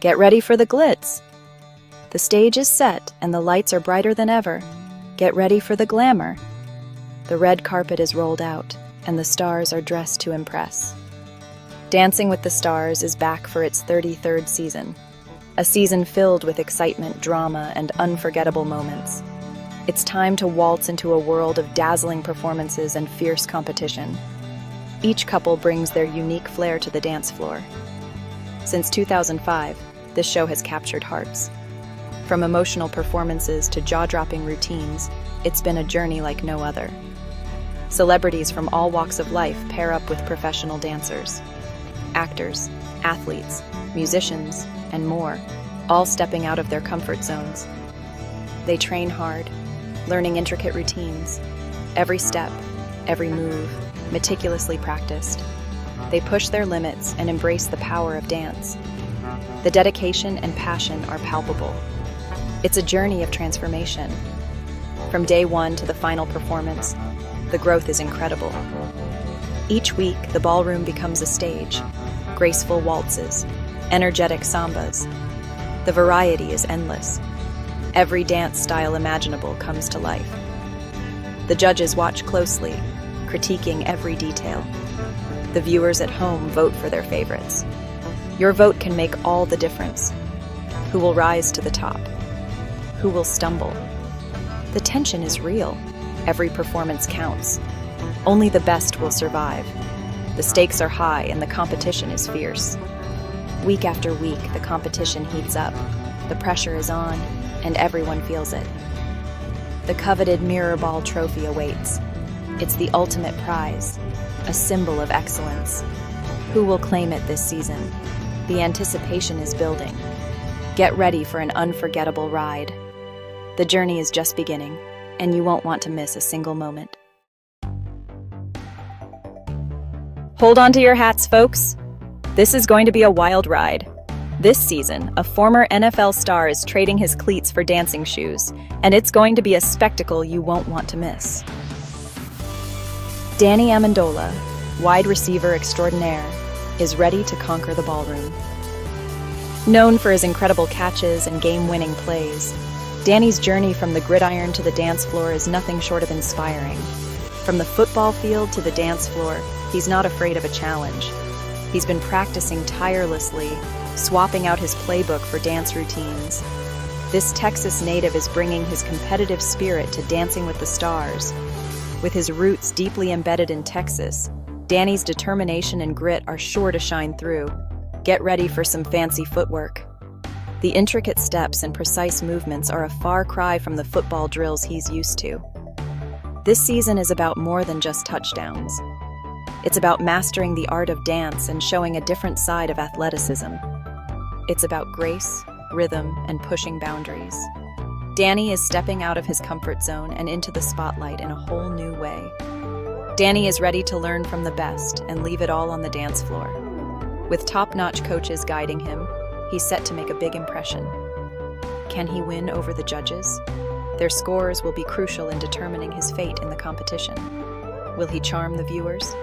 Get ready for the glitz. The stage is set and the lights are brighter than ever. Get ready for the glamour. The red carpet is rolled out and the stars are dressed to impress. Dancing with the Stars is back for its 33rd season, a season filled with excitement, drama, and unforgettable moments. It's time to waltz into a world of dazzling performances and fierce competition. Each couple brings their unique flair to the dance floor. Since 2005, this show has captured hearts. From emotional performances to jaw dropping routines, it's been a journey like no other. Celebrities from all walks of life pair up with professional dancers. Actors, athletes, musicians, and more, all stepping out of their comfort zones. They train hard, learning intricate routines, every step, every move, meticulously practiced. They push their limits and embrace the power of dance. The dedication and passion are palpable. It's a journey of transformation. From day one to the final performance, the growth is incredible. Each week, the ballroom becomes a stage graceful waltzes, energetic sambas. The variety is endless. Every dance style imaginable comes to life. The judges watch closely, critiquing every detail. The viewers at home vote for their favorites. Your vote can make all the difference. Who will rise to the top? Who will stumble? The tension is real. Every performance counts. Only the best will survive. The stakes are high and the competition is fierce. Week after week, the competition heats up. The pressure is on, and everyone feels it. The coveted Mirror Ball trophy awaits. It's the ultimate prize, a symbol of excellence. Who will claim it this season? The anticipation is building. Get ready for an unforgettable ride. The journey is just beginning and you won't want to miss a single moment. Hold on to your hats, folks. This is going to be a wild ride. This season, a former NFL star is trading his cleats for dancing shoes, and it's going to be a spectacle you won't want to miss. Danny Amendola, wide receiver extraordinaire, is ready to conquer the ballroom. Known for his incredible catches and game winning plays, Danny's journey from the gridiron to the dance floor is nothing short of inspiring. From the football field to the dance floor, he's not afraid of a challenge. He's been practicing tirelessly, swapping out his playbook for dance routines. This Texas native is bringing his competitive spirit to Dancing with the Stars. With his roots deeply embedded in Texas, Danny's determination and grit are sure to shine through. Get ready for some fancy footwork. The intricate steps and precise movements are a far cry from the football drills he's used to. This season is about more than just touchdowns. It's about mastering the art of dance and showing a different side of athleticism. It's about grace, rhythm, and pushing boundaries. Danny is stepping out of his comfort zone and into the spotlight in a whole new way. Danny is ready to learn from the best and leave it all on the dance floor. With top notch coaches guiding him, He's set to make a big impression. Can he win over the judges? Their scores will be crucial in determining his fate in the competition. Will he charm the viewers?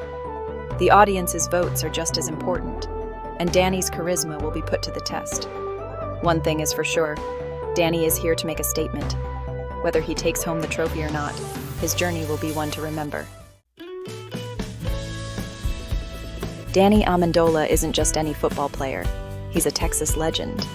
The audience's votes are just as important, and Danny's charisma will be put to the test. One thing is for sure Danny is here to make a statement. Whether he takes home the trophy or not, his journey will be one to remember. Danny Amendola isn't just any football player. He's a Texas legend.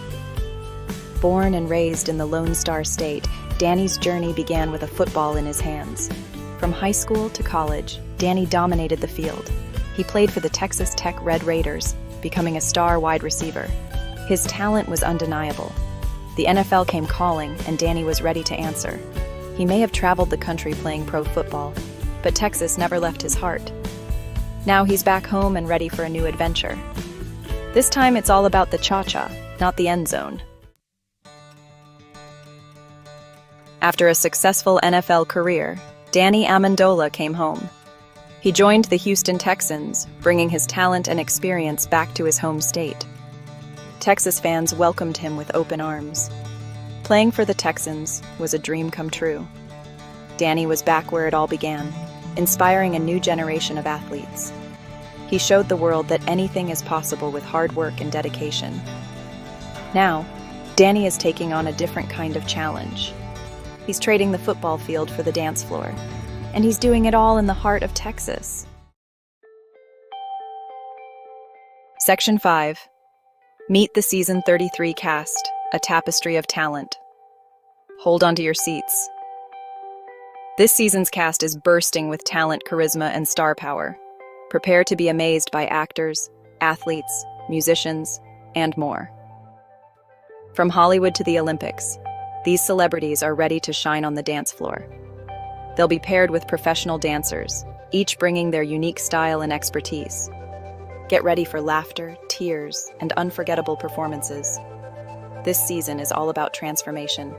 Born and raised in the Lone Star State, Danny's journey began with a football in his hands. From high school to college, Danny dominated the field. He played for the Texas Tech Red Raiders, becoming a star wide receiver. His talent was undeniable. The NFL came calling, and Danny was ready to answer. He may have traveled the country playing pro football, but Texas never left his heart. Now he's back home and ready for a new adventure. This time it's all about the cha cha, not the end zone. After a successful NFL career, Danny Amendola came home. He joined the Houston Texans, bringing his talent and experience back to his home state. Texas fans welcomed him with open arms. Playing for the Texans was a dream come true. Danny was back where it all began, inspiring a new generation of athletes. He showed the world that anything is possible with hard work and dedication. Now, Danny is taking on a different kind of challenge. He's trading the football field for the dance floor, and he's doing it all in the heart of Texas. Section 5 Meet the Season 33 cast, a tapestry of talent. Hold onto your seats. This season's cast is bursting with talent, charisma, and star power. Prepare to be amazed by actors, athletes, musicians, and more. From Hollywood to the Olympics, these celebrities are ready to shine on the dance floor. They'll be paired with professional dancers, each bringing their unique style and expertise. Get ready for laughter, tears, and unforgettable performances. This season is all about transformation,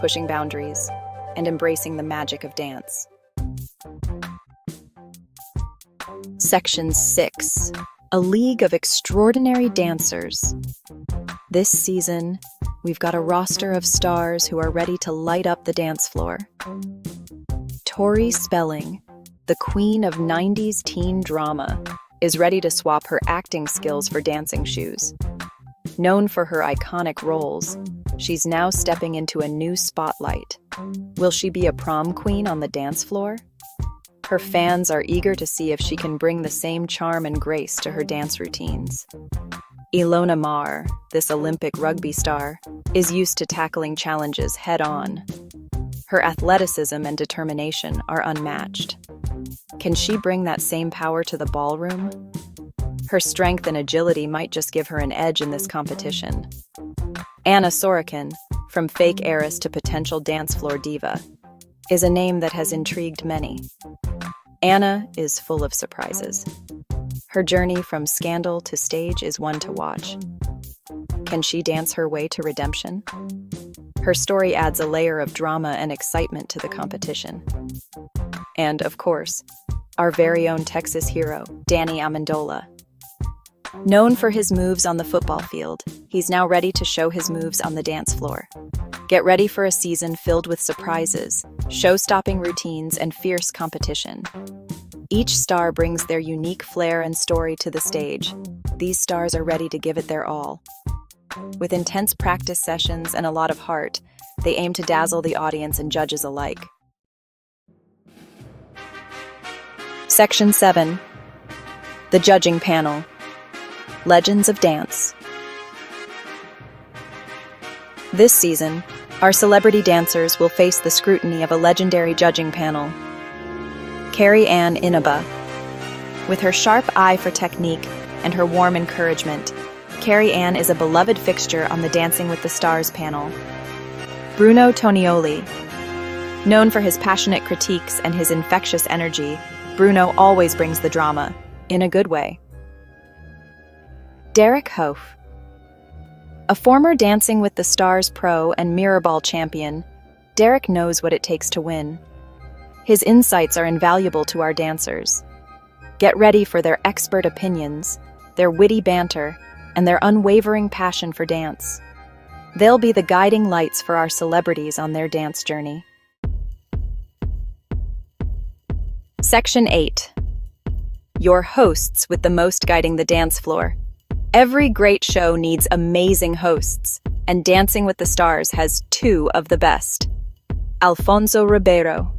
pushing boundaries, and embracing the magic of dance. Section 6 A League of Extraordinary Dancers. This season, we've got a roster of stars who are ready to light up the dance floor. Tori Spelling, the queen of 90s teen drama, is ready to swap her acting skills for dancing shoes. Known for her iconic roles, she's now stepping into a new spotlight. Will she be a prom queen on the dance floor? Her fans are eager to see if she can bring the same charm and grace to her dance routines. Ilona Maher, this Olympic rugby star, is used to tackling challenges head on. Her athleticism and determination are unmatched. Can she bring that same power to the ballroom? Her strength and agility might just give her an edge in this competition. Anna Sorokin, from fake heiress to potential dance floor diva, is a name that has intrigued many. Anna is full of surprises. Her journey from scandal to stage is one to watch. Can she dance her way to redemption? Her story adds a layer of drama and excitement to the competition. And, of course, our very own Texas hero, Danny Amendola. Known for his moves on the football field, he's now ready to show his moves on the dance floor. Get ready for a season filled with surprises, show stopping routines, and fierce competition. Each star brings their unique flair and story to the stage. These stars are ready to give it their all. With intense practice sessions and a lot of heart, they aim to dazzle the audience and judges alike. Section 7 The Judging Panel Legends of Dance. This season, our celebrity dancers will face the scrutiny of a legendary judging panel. Carrie Ann Inaba. With her sharp eye for technique and her warm encouragement, Carrie Ann is a beloved fixture on the Dancing with the Stars panel. Bruno Tonioli. Known for his passionate critiques and his infectious energy, Bruno always brings the drama, in a good way. Derek Hough. A former Dancing with the Stars pro and Mirrorball champion, Derek knows what it takes to win. His insights are invaluable to our dancers. Get ready for their expert opinions, their witty banter, and their unwavering passion for dance. They'll be the guiding lights for our celebrities on their dance journey. Section 8 Your hosts with the most guiding the dance floor. Every great show needs amazing hosts, and Dancing with the Stars has two of the best. Alfonso Ribeiro.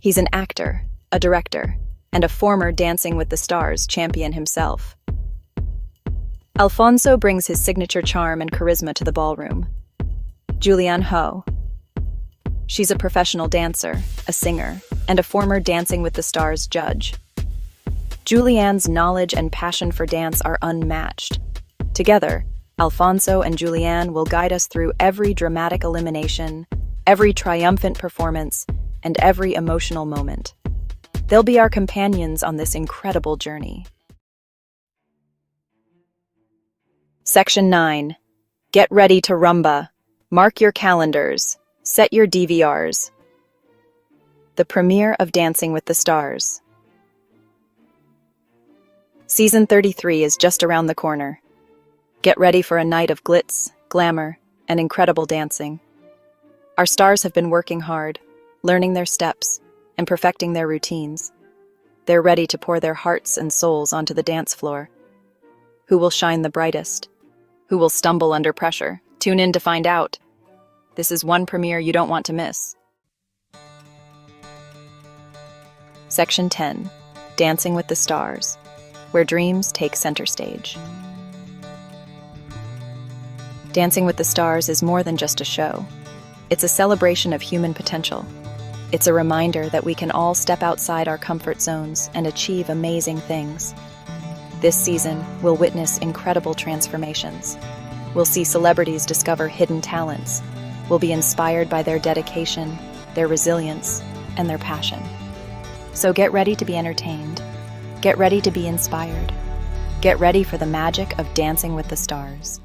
He's an actor, a director, and a former Dancing with the Stars champion himself. Alfonso brings his signature charm and charisma to the ballroom. Julianne Hough. She's a professional dancer, a singer, and a former Dancing with the Stars judge. Julianne's knowledge and passion for dance are unmatched. Together, Alfonso and Julianne will guide us through every dramatic elimination, every triumphant performance, and every emotional moment. They'll be our companions on this incredible journey. Section 9. Get ready to rumba. Mark your calendars. Set your DVRs. The premiere of Dancing with the Stars. Season 33 is just around the corner. Get ready for a night of glitz, glamour, and incredible dancing. Our stars have been working hard, learning their steps, and perfecting their routines. They're ready to pour their hearts and souls onto the dance floor. Who will shine the brightest? Who will stumble under pressure? Tune in to find out. This is one premiere you don't want to miss. Section 10 Dancing with the Stars, where dreams take center stage. Dancing with the Stars is more than just a show, it's a celebration of human potential. It's a reminder that we can all step outside our comfort zones and achieve amazing things. This season, we'll witness incredible transformations. We'll see celebrities discover hidden talents. We'll be inspired by their dedication, their resilience, and their passion. So get ready to be entertained. Get ready to be inspired. Get ready for the magic of Dancing with the Stars.